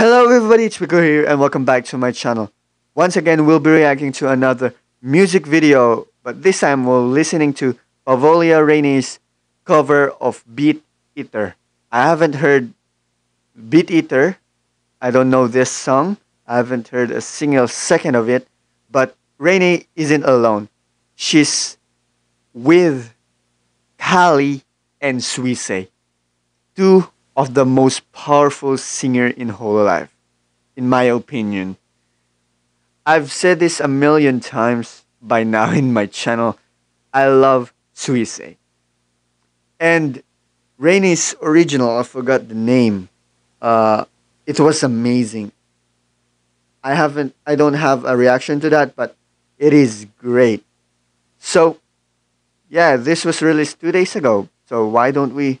Hello everybody, it's WeeKu here and welcome back to my channel. Once again, we'll be reacting to another music video, but this time we're listening to Pavolia Reine's cover of Beat Eater. I haven't heard Beat Eater. I don't know this song. I haven't heard a single second of it, but Reine isn't alone. She's with Calli and Suisei, two of the most powerful singer in Hololive, in my opinion. I've said this a million times by now in my channel. I love Suisei. And Reine's original, I forgot the name. Uh, it was amazing. I haven't, I don't have a reaction to that, but it is great. So, yeah, this was released two days ago. So why don't we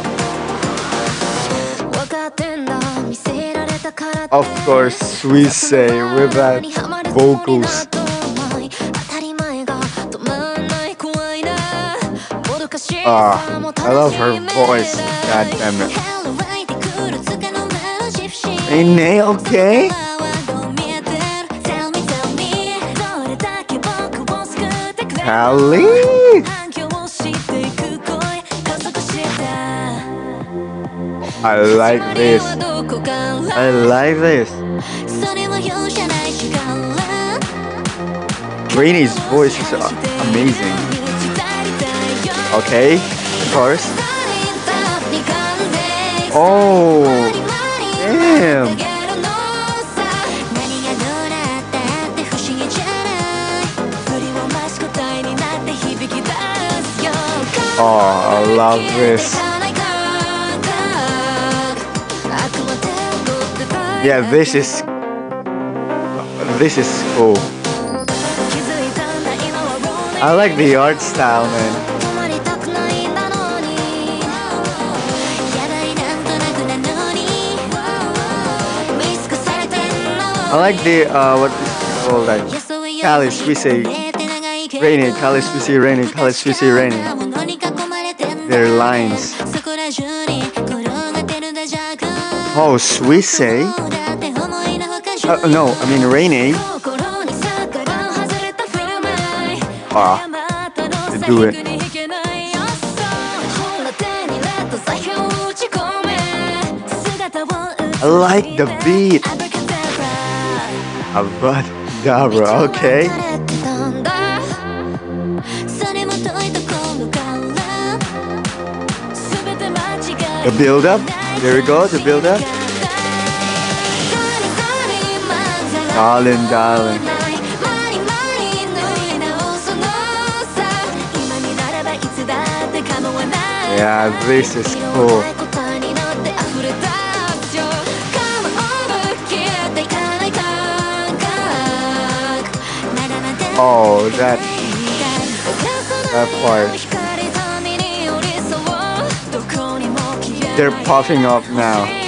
Of course, we say with that vocals. Ah, uh, I love her voice. God damn it. Ain't they okay? Hallie? I like this. I like this. Reine's voice is amazing. Okay, of course. Oh, damn. Oh, I love this. Yeah, this is this is cool. I like the art style, man. I like the uh, what is it called like we say Reine, we say Reine, we say Reine. Their lines. Oh, Suisei. Uh, no, I mean Reine. Ah, do it. I like the beat. Abracadabra, okay. The build up. There we go, the build up. Darling, darling. Yeah, this is cool. Oh, that that part. They're puffing up now.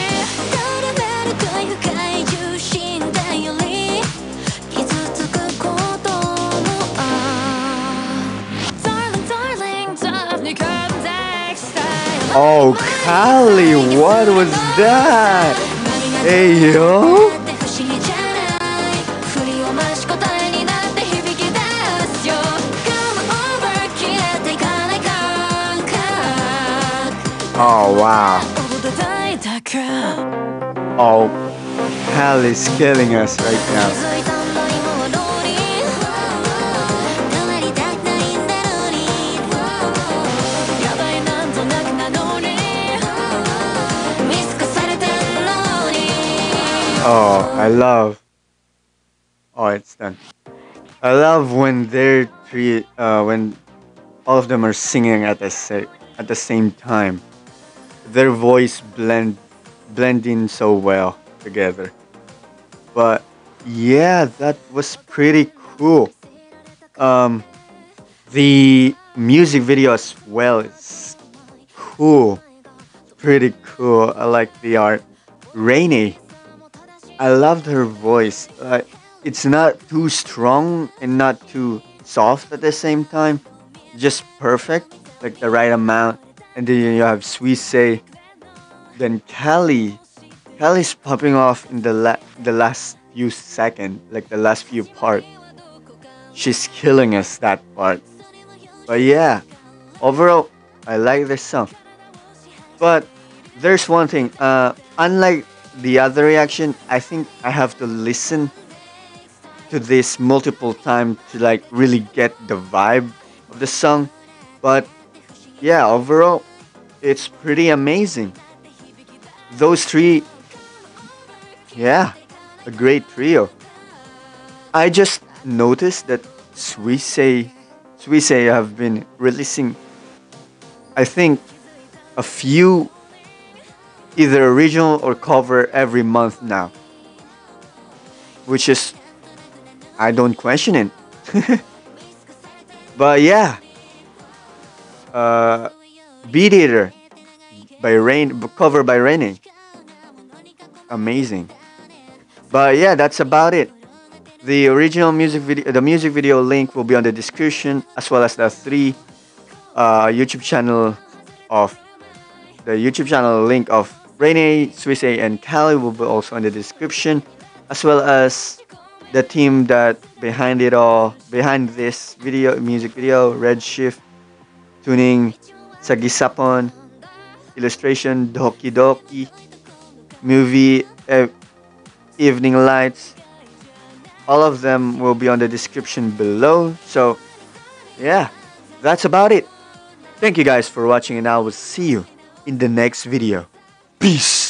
Oh, Calli, what was that? Hey, yo. Oh, wow. Oh, Calli's killing us right now. Oh, I love. Oh, it's done. I love when they're three, uh, when all of them are singing at the sa- at the same time. Their voice blend blend in so well together. But yeah, that was pretty cool. Um, the music video as well is cool, pretty cool. I like the art. Reine, I loved her voice. Uh, it's not too strong and not too soft at the same time, just perfect, like the right amount. And then you have Suisei, then Calli. Calli's popping off in the la- the last few seconds, like the last few part. She's killing us that part. But yeah, overall, I like this song. But there's one thing. Uh, unlike the other reaction, I think I have to listen to this multiple times to like really get the vibe of the song. But yeah, overall, it's pretty amazing. Those three, yeah, a great trio. I just noticed that Suisei, Suisei have been releasing, I think, a few either original or cover every month now. Which is, I don't question it. but yeah, uh, Beat Eater by Rain, cover by Reine. Amazing. But yeah, that's about it. The original music video, the music video link will be on the description, as well as the three uh, YouTube channel of the YouTube channel link of Reine, Suisei, and Calli will be also in the description, as well as the team that behind it all, behind this video, music video, Redshift, tuning, Sagisapon, illustration, dhokidoki, movie, uh, Evening Lights. All of them will be on the description below. So, yeah, that's about it. Thank you guys for watching, and I will see you in the next video. Peace.